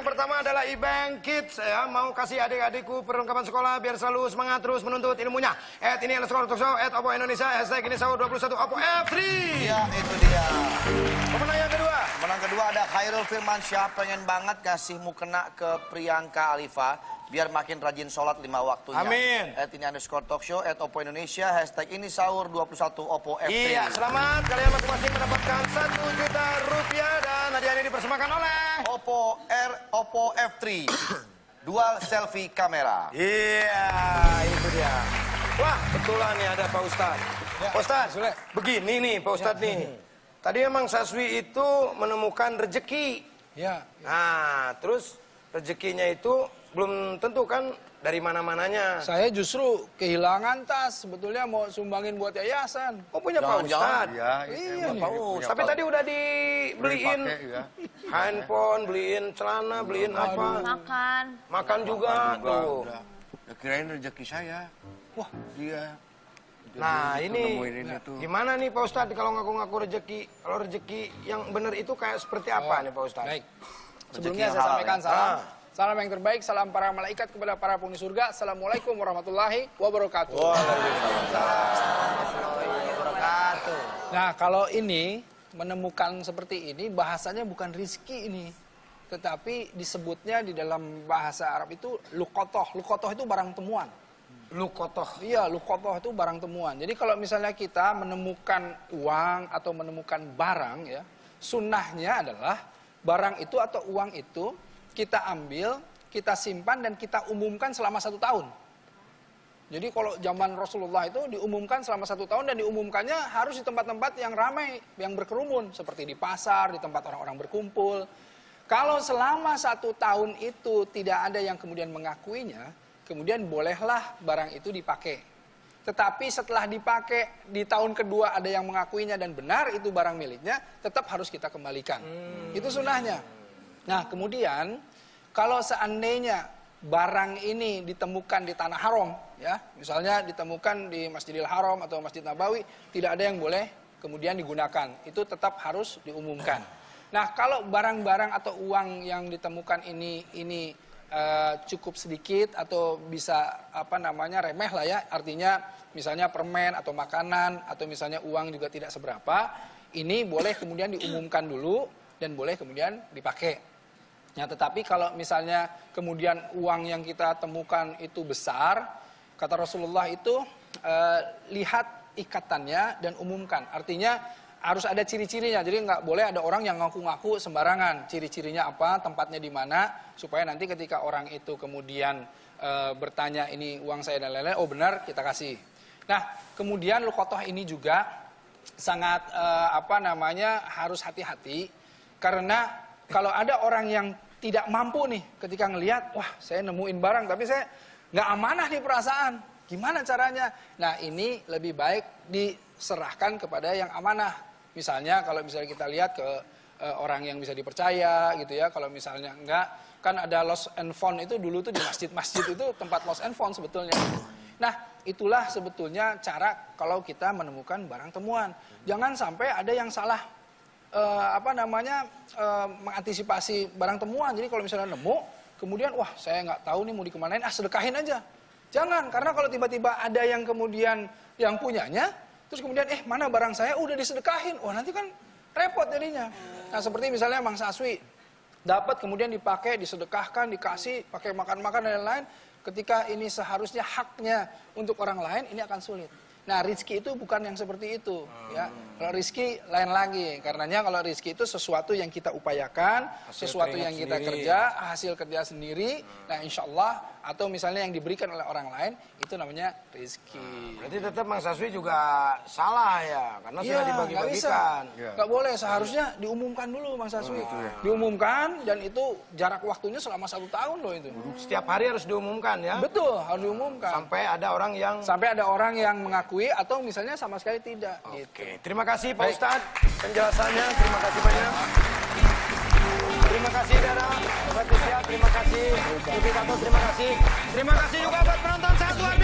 pertama adalah Ibang Kids ya. Mau kasih adik-adikku perlengkapan sekolah biar selalu semangat terus menuntut ilmunya. At ini adalah sekolah Talkshow, at Oppo Indonesia, hashtag ini sahur 21 Oppo F3. Ya, itu dia. Pemenang yang kedua. Menang kedua ada Khairul Firmansyah pengen banget kasih mukena ke Priyanka Alifa biar makin rajin sholat lima waktunya. Amin. At ini underscore talk show, at Oppo Indonesia, hashtag ini sahur 21 Oppo F3. Iya, selamat. Kalian masing-masing mendapatkan 1 juta rupiah dan hadiah ini dipersembahkan oleh... Oppo R, Oppo F3. Dual selfie kamera. Iya, itu dia. Wah, betulan nih ada Pak Ustadz. Pak Ustadz, begini nih Pak Ustadz nih. Tadi emang Saswi itu menemukan rejeki. Ya, Nah, terus rezekinya itu belum tentu kan dari mana-mananya. saya justru kehilangan tas. Sebetulnya mau sumbangin buat yayasan. Oh punya Pak. Ustadz. Ya, Iya itu nih. emang punya Tapi Pak. tadi udah dibeliin ya. handphone, beliin celana, beliin apa. Makan. Makan juga Juga, tuh. udah. Ya, kirain rezeki saya. Wah, dia. Nah ini ini tuh. gimana nih Pak Ustadz kalau ngaku-ngaku rezeki? Kalau rezeki yang benar itu kayak seperti apa nih Pak Ustadz? Baik. Sebelumnya saya sampaikan ya. salam. Ah. Salam yang terbaik, salam para malaikat kepada para penghuni surga. Assalamualaikum warahmatullahi wabarakatuh. Nah, kalau ini menemukan seperti ini bahasanya bukan rizki ini. Tetapi disebutnya di dalam bahasa Arab itu lukotoh. Lukotoh itu barang temuan. Lukotoh. Iya, lukotoh itu barang temuan. Jadi kalau misalnya kita menemukan uang atau menemukan barang ya, sunnahnya adalah barang itu atau uang itu kita ambil, kita simpan dan kita umumkan selama satu tahun. Jadi kalau zaman Rasulullah itu diumumkan selama satu tahun dan diumumkannya harus di tempat-tempat yang ramai, yang berkerumun. Seperti di pasar, di tempat orang-orang berkumpul. Kalau selama satu tahun itu tidak ada yang kemudian mengakuinya, kemudian bolehlah barang itu dipakai. Tetapi setelah dipakai di tahun kedua ada yang mengakuinya dan benar itu barang miliknya, tetap harus kita kembalikan. Itu sunnahnya. Nah kemudian kalau seandainya barang ini ditemukan di tanah haram, ya, misalnya ditemukan di Masjidil Haram atau Masjid Nabawi, tidak ada yang boleh kemudian digunakan. Itu tetap harus diumumkan. Nah, kalau barang-barang atau uang yang ditemukan ini ini eh, cukup sedikit atau bisa apa namanya remeh lah ya, artinya misalnya permen atau makanan atau misalnya uang juga tidak seberapa, ini boleh kemudian diumumkan dulu dan boleh kemudian dipakai. Ya, tetapi kalau misalnya kemudian uang yang kita temukan itu besar, kata Rasulullah itu eh, lihat ikatannya dan umumkan. Artinya harus ada ciri-cirinya. Jadi nggak boleh ada orang yang ngaku-ngaku sembarangan. Ciri-cirinya apa, tempatnya di mana, supaya nanti ketika orang itu kemudian eh, bertanya ini uang saya dan lain-lain, oh benar kita kasih. Nah, kemudian lukotoh ini juga sangat eh, apa namanya harus hati-hati karena kalau ada orang yang tidak mampu nih ketika ngelihat, wah saya nemuin barang tapi saya nggak amanah nih perasaan, gimana caranya? Nah ini lebih baik diserahkan kepada yang amanah. Misalnya kalau misalnya kita lihat ke eh, orang yang bisa dipercaya gitu ya, kalau misalnya enggak, kan ada lost and found itu dulu tuh di masjid-masjid itu tempat lost and found sebetulnya. Nah itulah sebetulnya cara kalau kita menemukan barang temuan. Jangan sampai ada yang salah eh, apa namanya eh, mengantisipasi barang temuan. Jadi kalau misalnya nemu, kemudian wah saya nggak tahu nih mau dikemanain, ah sedekahin aja. Jangan, karena kalau tiba-tiba ada yang kemudian yang punyanya, terus kemudian eh mana barang saya udah disedekahin, wah nanti kan repot jadinya. Nah seperti misalnya Mang Saswi dapat kemudian dipakai, disedekahkan, dikasih, pakai makan-makan dan lain-lain. Ketika ini seharusnya haknya untuk orang lain, ini akan sulit. Nah, rizki itu bukan yang seperti itu, ya. Kalau rizki lain lagi, karenanya kalau rizki itu sesuatu yang kita upayakan, Hasil sesuatu yang kita sendiri. kerja, hasil kerja sendiri. Nah, insya Allah atau misalnya yang diberikan oleh orang lain itu namanya rizki. Berarti tetap Mang Saswi juga salah ya, karena sudah nggak bisa. dibagi-bagikan. Iya. Nggak boleh, seharusnya diumumkan dulu Bang Saswi. Diumumkan dan itu jarak waktunya selama satu tahun loh itu. Setiap hari harus diumumkan ya, Betul, harus diumumkan. sampai ada orang yang Sampai ada orang yang mengakui atau misalnya sama sekali tidak. Gitu. Oke, terima kasih Pak Baik. Ustadz penjelasannya. Terima kasih banyak. Terima kasih Dara, terima kasih Ibu Tato, terima kasih. Terima kasih juga buat penonton. Sangat luar